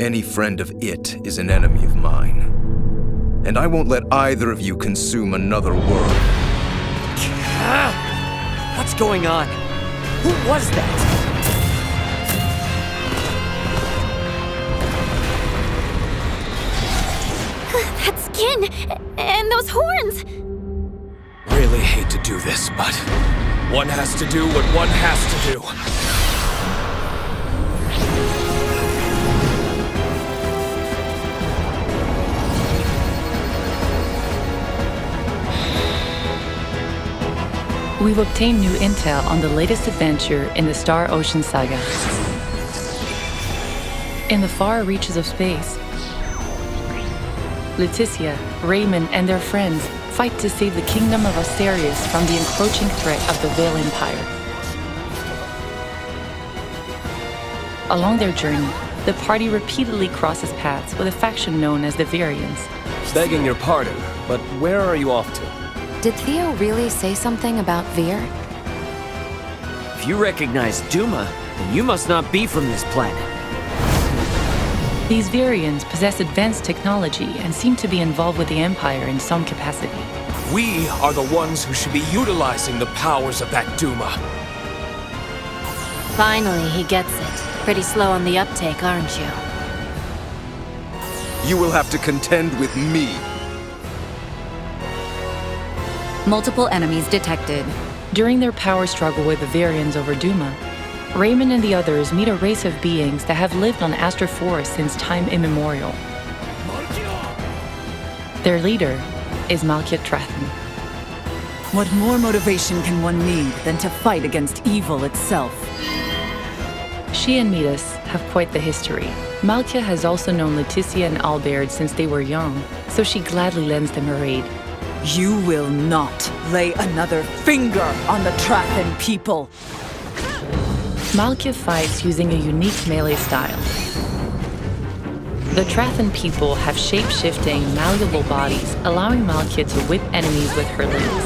Any friend of it is an enemy of mine. And I won't let either of you consume another world. What's going on? Who was that? That skin! And those horns! Really hate to do this, but one has to do what one has to do. We've obtained new intel on the latest adventure in the Star Ocean Saga. In the far reaches of space, Laeticia, Raymond, and their friends fight to save the kingdom of Asterius from the encroaching threat of the Veil Empire. Along their journey, the party repeatedly crosses paths with a faction known as the Varians. Begging your pardon, but where are you off to? Did Theo really say something about Veer? If you recognize Duma, then you must not be from this planet. These Varians possess advanced technology and seem to be involved with the Empire in some capacity. We are the ones who should be utilizing the powers of that Duma. Finally, he gets it. Pretty slow on the uptake, aren't you? You will have to contend with me. Multiple enemies detected. During their power struggle with the Varians over Duma, Raymond and the others meet a race of beings that have lived on Astor Forest since time immemorial. Their leader is Malkya Trathen. What more motivation can one need than to fight against evil itself? She and Midas have quite the history. Malkia has also known Laeticia and Albert since they were young, so she gladly lends them her aid. You will not lay another finger on the Trathen people. Malkya fights using a unique melee style. The Trathen people have shape-shifting, malleable bodies, allowing Malkya to whip enemies with her limbs.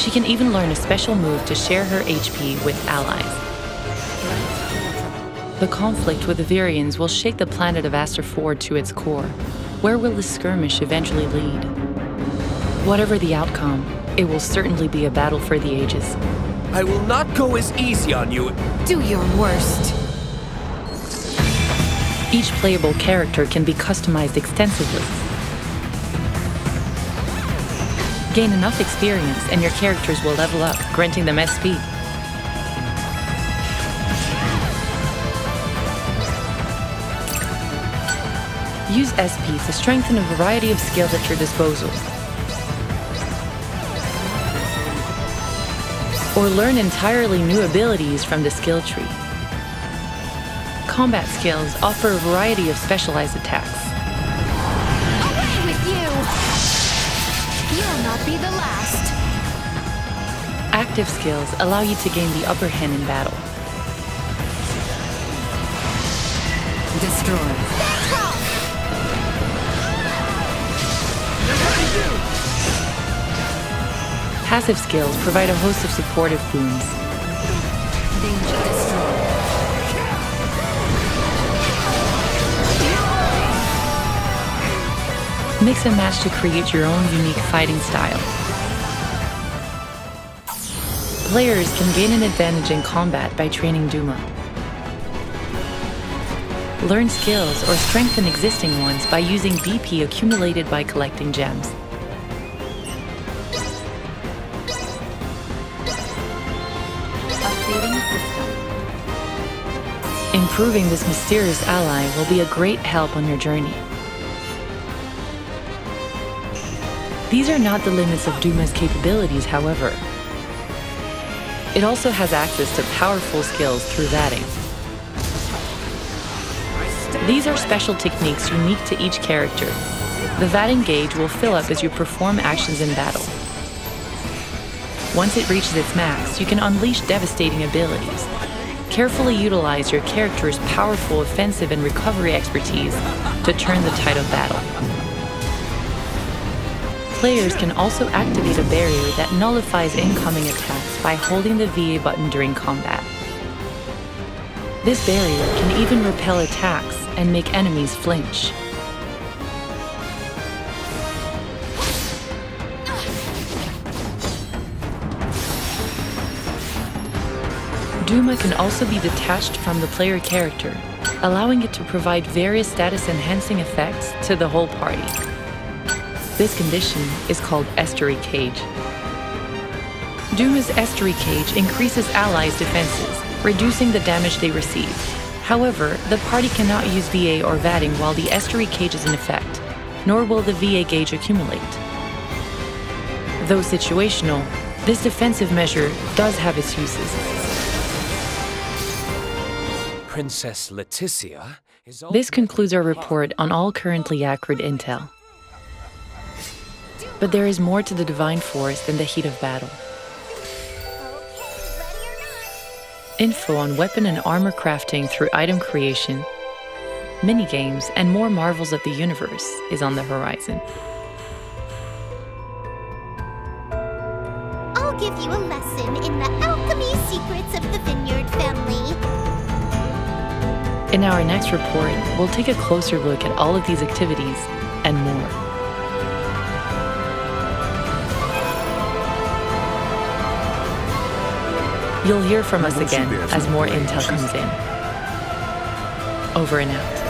She can even learn a special move to share her HP with allies. The conflict with the Varians will shake the planet of Aster IV to its core. Where will this skirmish eventually lead? Whatever the outcome, it will certainly be a battle for the ages. I will not go as easy on you. Do your worst. Each playable character can be customized extensively. Gain enough experience and your characters will level up, granting them SP. Use SP to strengthen a variety of skills at your disposal. Or learn entirely new abilities from the skill tree. Combat skills offer a variety of specialized attacks. Away with you! You'll not be the last. Active skills allow you to gain the upper hand in battle. Destroy. Passive skills provide a host of supportive boons. Mix and match to create your own unique fighting style. Players can gain an advantage in combat by training Duma. Learn skills or strengthen existing ones by using BP accumulated by collecting gems. Updating system. Improving this mysterious ally will be a great help on your journey. These are not the limits of Duma's capabilities, however. It also has access to powerful skills through vatting. These are special techniques unique to each character. The vatting gauge will fill up as you perform actions in battle. Once it reaches its max, you can unleash devastating abilities. Carefully utilize your character's powerful offensive and recovery expertise to turn the tide of battle. Players can also activate a barrier that nullifies incoming attacks by holding the VA button during combat. This barrier can even repel attacks and make enemies flinch. Duma can also be detached from the player character, allowing it to provide various status-enhancing effects to the whole party. This condition is called Estuary Cage. Duma's Estuary Cage increases allies' defenses, reducing the damage they receive. However, the party cannot use VA or Vatting while the Estuary Cage is in effect, nor will the VA gauge accumulate. Though situational, this defensive measure does have its uses. Princess Laeticia is This concludes our report on all currently accurate intel. But there is more to the Divine Force than the heat of battle. Info on weapon and armor crafting through item creation, minigames, and more marvels of the universe is on the horizon. I'll give you a lesson in the alchemy secrets of the Vineyard family. In our next report, we'll take a closer look at all of these activities and more. You'll hear from us again as more intel comes in. Over and out.